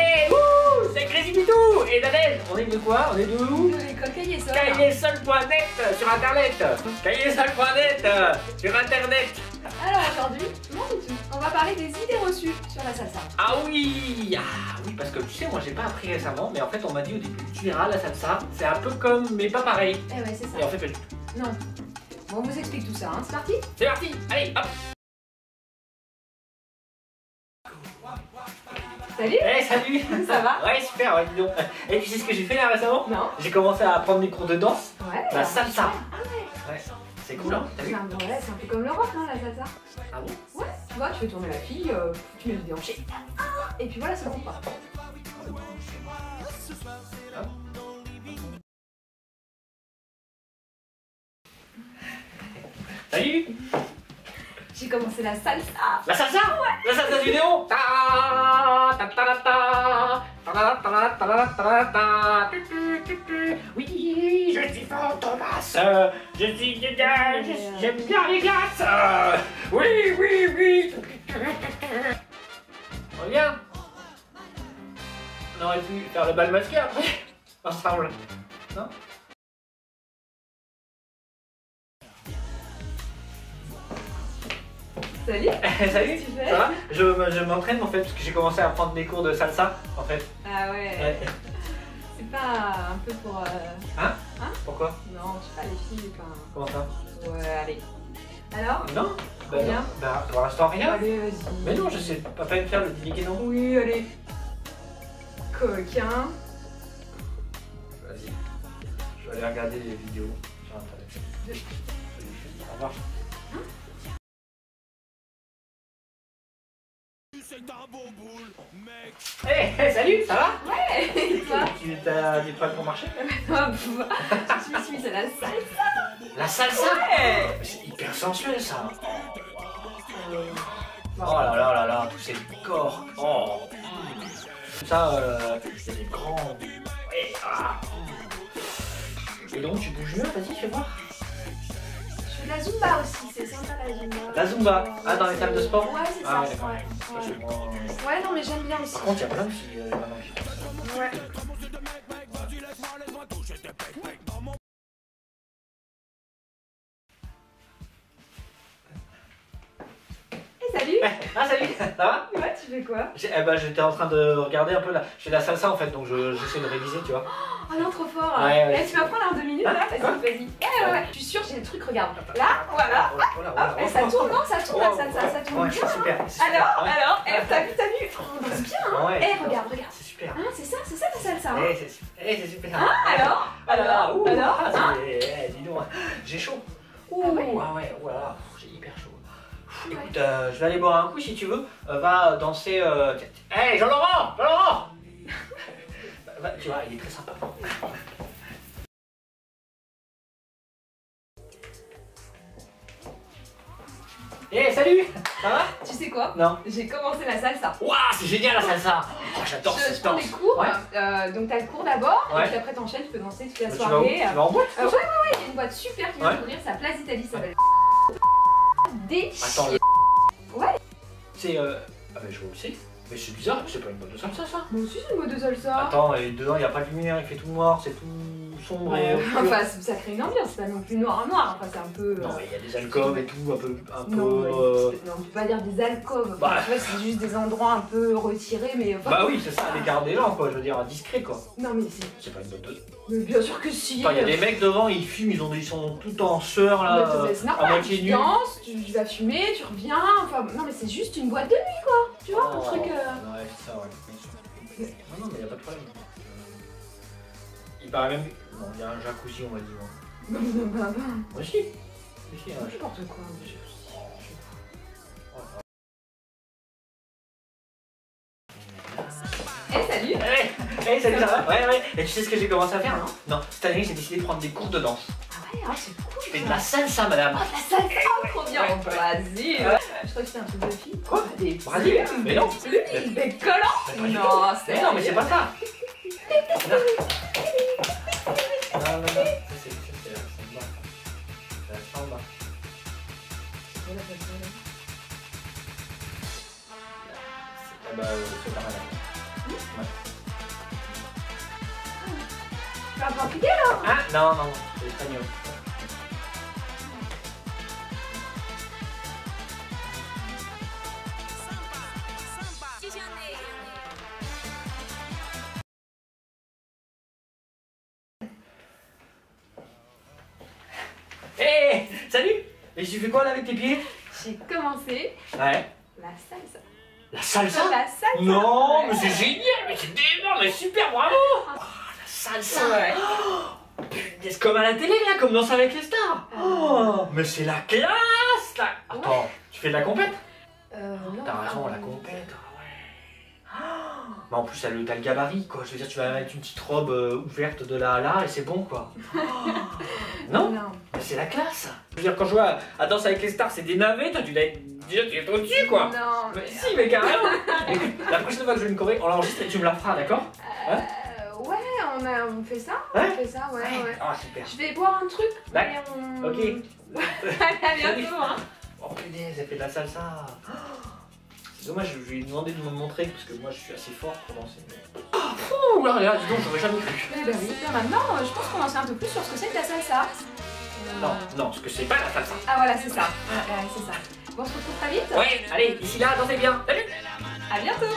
Et ouh, c'est Crazy Bidou Et Nadège, on est de quoi? On est de où? L'école Cahier-Sol. Cahier-sol.net sur internet Cahier-sol.net sur internet Alors aujourd'hui. On va parler des idées reçues sur la salsa. Ah oui Ah oui, parce que tu sais, moi j'ai pas appris récemment, mais en fait on m'a dit au début, tu verras la salsa, c'est un peu comme, mais pas pareil. Eh ouais, c'est Et en ça. fait, pas du tout. Non. Bon, on vous explique tout ça, hein. C'est parti? C'est parti Allez, hop Salut Eh, salut Ça va? Ouais, super, ouais, dis donc. Et tu sais ce que j'ai fait là récemment? Non J'ai commencé à prendre des cours de danse, Ouais. la salsa. Ah ouais. Ouais, c'est cool, hein T'as vu? C'est un, ouais, c'est un peu comme le rock, hein, la salsa. Ah bon? Ouais. Tu vois, tu fais tourner la fille, euh, tu mets le déhanché. Et puis voilà, ça compte pas. Salut J'ai commencé la salsa. La salsa? La salsa du néon Ta Oui, je suis Fantomas. Je suis j'aime bien les glaces. Oui, oui, oui. Reviens. On aurait pu faire le bal masqué après, ensemble. Non? Salut. Salut, ça va? Je, je m'entraîne en fait parce que j'ai commencé à prendre des cours de salsa en fait. Ah ouais. Ouais. C'est pas un peu pour. euh, Pourquoi Non, je sais pas, les filles, enfin. Comment ça Ouais, allez. Alors Non Bah Rien. non. Bah pour l'instant rien. Allez, vas-y. Mais non, je sais pas pas me faire le dîner non. Oui, allez. Coquin. Vas-y. Je vais aller regarder les vidéos sur internet. Au revoir. Hey, hey, salut, ça va? Ouais. Et toi? Tu as des poils pour marcher? Hop, Je me suis mise à la salsa. La salsa? Ouais. C'est hyper sensuel ça. Euh, Oh là là là là, tous ces corps. Oh. Ça, euh, c'est des grands... Ouais, ah. Et donc tu bouges mieux, vas-y, fais voir. Je la zumba aussi, c'est sympa la zumba. La zumba Ah, dans les salles de sport Ouais, c'est Ah ça. ouais, d'accord. ouais, ouais. non, mais j'aime bien aussi. Par contre, il y a plein de filles euh. Ouais. Eh, salut Ah, salut Ça va? Ouais, tu fais quoi? Eh ben, j'étais en train de regarder un peu là. Je fais de la salsa en fait, donc je- j'essaie de réviser, tu vois. Oh non, trop fort Ouais, ouais. Eh, tu vas prendre un deux minutes là Vas-y, vas-y. Eh, ouais. Je suis sûre, j'ai des trucs, regarde. Là, voilà. Hop, et ça tourne, non Ça tourne, Oh, ça, ça, ça tourne bien. super. super. Alors, alors, eh, t'as vu, t'as vu On danse bien, hein. Eh, regarde, regarde. C'est super. Hein, c'est ça, c'est ça ta salsa, hein Eh, c'est su- eh, c'est super. Alors, alors, ouh, alors, ah, hein eh, dis donc, j'ai chaud. Ouh, Ah ouais ah ouais, oh j'ai hyper chaud. Écoute, euh, je vais aller boire un coup si tu veux. Euh, va danser. Euh... Hey, Jean-Laurent Jean-Laurent Tu vois, il est très sympa. Eh, salut Ça va? Tu sais quoi? Non. J'ai commencé la salsa. Waouh, c'est génial la salsa Oh, j'adore Je, je cette prends danse des cours, Ouais. euh, donc t'as le cours d'abord, Ouais. et puis après t'enchaînes, tu peux danser toute la Tu vas où soirée. Tu vas en boîte Euh, ouais, ouais, ouais, il y a une boîte super qui vient Ouais. d'ouvrir, c'est à Place d'Italie, ça s'appelle Déchire. Attends, le... Ouais. C'est... Euh... Ah mais je vois c'est. Mais c'est bizarre, c'est pas une boîte de salsa ça Moi aussi, c'est une boîte de salsa. Attends, et dedans il n'y a pas de lumière, il fait tout noir, c'est tout sombre et Ouais, enfin, ça crée une ambiance, c'est pas non plus noir à noir, enfin, c'est un peu. euh, Non mais il y a des alcôves et tout, un peu... Un peu Non, mais euh, non, on peut pas dire des alcôves. Enfin, Bah. tu vois, c'est juste des endroits un peu retirés, mais. enfin, Bah oui, c'est ça, à l'écart des gens quoi, je veux dire, discret quoi. Non, mais c'est. C'est pas une boîte de... Mais bien sûr que si. Attends, il y a des mecs devant, ils fument, ils, ont, ils sont tout en sueur là, Mais euh, c'est à normal, moitié tu danses, tu vas fumer, tu reviens, enfin non mais c'est juste une boîte de nuit quoi, tu vois, un Oh, truc... euh, Ouais, c'est ça, ouais. Non, non, mais il a pas de problème. Euh, Il paraît même... Non, il y a un jacuzzi, on m'a dit, moi. bah, bah, bah, Moi aussi. Ici, hein, je- N'importe quoi. Eh salut Hey, hey, salut, ça va? Ouais, ouais. Et tu sais ce que j'ai commencé à faire hein Non, cette année, j'ai décidé de prendre des cours de danse. Ah ouais, ah, c'est cool Je fais de ça. la salsa, madame. Oh de la salsa, trop bien Ouais. Au Brésil Ouais. Je crois que c'était un truc de fille. Quoi Des Brésil plumes, Mais non. Des des collants Non, c'est... Mais non, mais c'est pas ça. Non, non, non. Ça, c'est ça, c'est la samba. C'est la samba. Eh bah, euh, c'est pas mal. Là. Ah, non, non, c'est espagnol. Hé, salut. Et tu fais quoi là avec tes pieds? J'ai commencé Ouais. la salsa. La salsa? La salsa. Non, mais c'est génial, mais c'est énorme, mais super, bravo salsa Ouais. Punaise, comme à la télé là, comme dans avec les stars Oh, mais c'est la classe là Attends, tu fais de la compète Euh, non. T'as raison, la compète, ah ouais. Mais en plus, t'as le, t'as le gabarit, quoi. Je veux dire, tu vas mettre une petite robe euh, ouverte de là à là et c'est bon, quoi. non Non. Mais c'est la classe Je veux dire, quand je vois à Danse avec les stars, c'est des navets, toi, tu l'as déjà, tu es au-dessus, quoi Non. Mais si, mais carrément la prochaine fois que je vais une choré, on l'enregistre et tu me la feras, d'accord? Euh, ouais, on, a, on fait ça. Ouais. On fait ça, ouais, ouais. Ah, super Je vais boire un truc. Ouais. et on... Ok. Allez, à bientôt, hein. Oh punaise, elle fait de la salsa C'est dommage, je vais lui demander de me montrer parce que moi je suis assez fort pour danser. mais- Oh, ouh là là, dis donc, j'aurais jamais cru. Eh ben oui. Là, maintenant, je pense qu'on en sait un peu plus sur ce que c'est que la salsa. Euh, Non, non, parce que c'est pas la salsa. Ah voilà, c'est ça. Ouais, ouais, c'est ça. Bon, on se retrouve très vite. Ouais, allez, d'ici là, dansez bien. Salut À bientôt.